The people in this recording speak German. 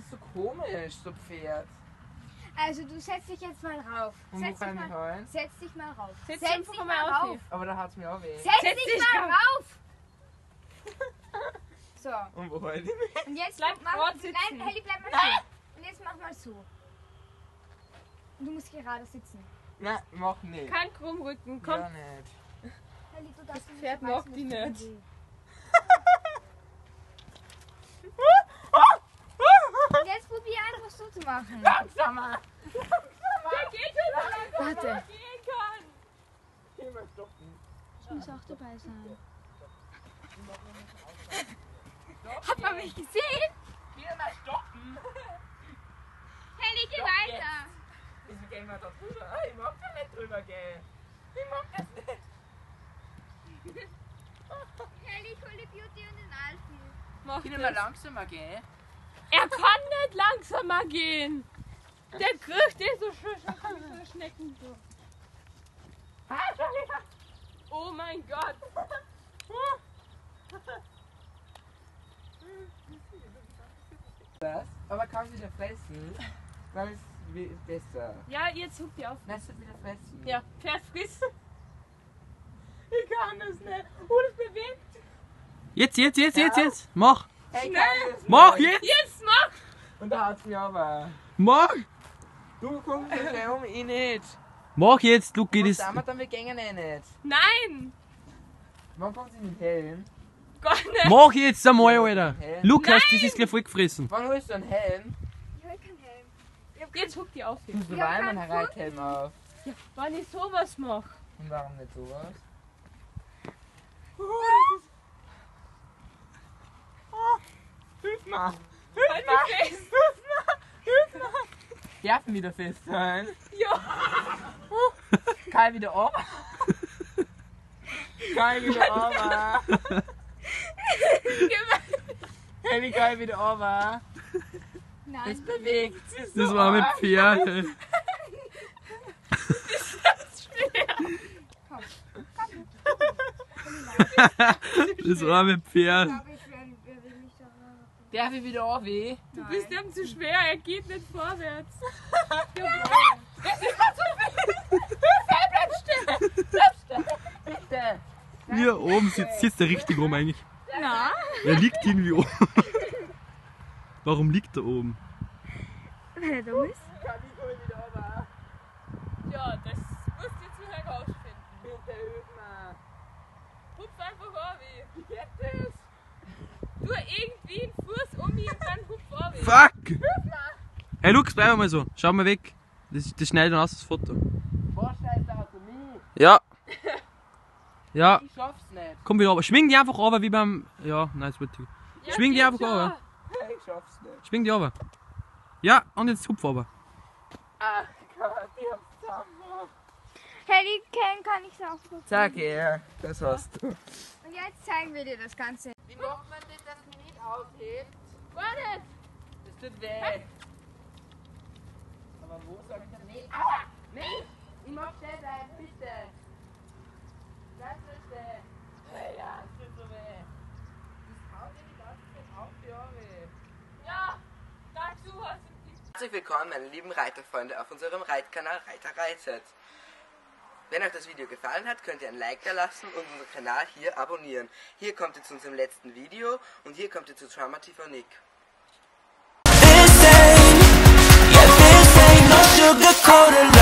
ist so komisch, so Pferd. Also du setzt dich jetzt mal rauf. Und Setz dich mal, rein? setz dich mal rauf. Setz Setz dich mal mal auf rauf. Aber da hat's mir auch weh. Setz Setz dich dich mal mal. rauf. So, Und wo halt ich und jetzt Bleib mach. Nein, Helly, bleib mal stehen. Und jetzt mach mal so. Und du musst gerade sitzen. Nein, mach nicht. Kein Krummrücken, komm. Ja, nicht. Helly, du darfst Das Pferd mag die nicht. Und jetzt probier einfach so zu machen. Langsamer! Der geht schon Warte. Geh. Ich muss auch dabei sein. Hat man mich gesehen? Geh mal stoppen! Helly, geh Doch, weiter. Wieso gehen wir da drüber? Ich mag da nicht drüber gehen. Ich mag das nicht. Helly, ich hol die Beauty und den Alfie. Mach Geh mal langsamer gehen. Er kann nicht langsamer gehen. Der kriegt so schön so Schnecken so. Oh mein Gott. Das? Aber kann sie wieder fressen? Dann ist es besser. Ja, jetzt huckt die auf. Lass es wieder fressen. Ja, Pferd frisst. Ich kann das nicht. Oh, das bewegt. Jetzt, jetzt, jetzt, jetzt, jetzt. Mach. Das Mach jetzt. Jetzt. Und da hat's mich aber. Mach. Du kommst nicht um, ich nicht. Mach jetzt, du Und geht es. damit dann wir gehen eh nicht. Nein. Wann kommt sie mit Helm? Gar nicht. Mach jetzt einmal, Alter. Lukas, das ist gleich voll gefressen. Wann holst du einen Helm? Ich hol keinen Helm. Jetzt huckt die auf. Du Ja, Weimann kein Reithelm auf? Ja, wenn ich sowas mache. Und warum nicht sowas? Hilf mal! Halt mich fest. Darf ich wieder festhalten? Ja. Kai wieder auf! Kai wieder over! Hey, Kai wieder over! Nein. Es bewegt sich so Das war mit. Pferd. Das war mit Pferd. Ich glaube, ich werde will mich da mal- Darf ich wieder auf? weh? Du bist ihm zu schwer, er geht nicht vorwärts. Bitte! Hier oben sitzt, sitzt der richtig rum eigentlich. Na? Er liegt irgendwie oben. Warum liegt er oben? Weil er dumm ist. Kann ich wohl wieder over? Ja, das musst du jetzt herausfinden. Bitte hilf mir! Hupf einfach an wie. Wie geht das? Du irgendwie einen Fuß um ihn und dann hupf wie. Fuck! Hey Lukas, bleib mal so. Schau mal weg. Das, das schneidet dann aus das Foto. Vorschneid Autonomie! Ja. Ja, Ich schaff's nicht! komm wieder runter. Schwing die einfach runter wie beim. Ja, nein, das wird Ja, Schwing die einfach runter. Ich schaff's nicht! Schwing die runter. Ja, und jetzt hupf runter. Ach Gott, ich hab's zusammen! Helly, Ken kann ich auch gut. Sag her, das hast du. Und jetzt zeigen wir dir das Ganze. Macht man das, dass es mich nicht aufhebt? Warte. Das tut weh. Aber wo soll ich denn nicht? Aua! Nicht! Ich mag schnell bleiben, bitte! Bleib so stehen! Hey, ja, es tut so weh. Das haut dir die ganze Zeit auf die Ohren. Ja, dazu hast du die Herzlich willkommen, meine lieben Reiterfreunde, auf unserem Reitkanal Reiter Reitet. Wenn euch das Video gefallen hat, könnt ihr ein Like da lassen und unseren Kanal hier abonnieren. Hier kommt ihr zu unserem letzten Video und hier kommt ihr zu Trauma TV Nick. This ain't, yeah, this ain't no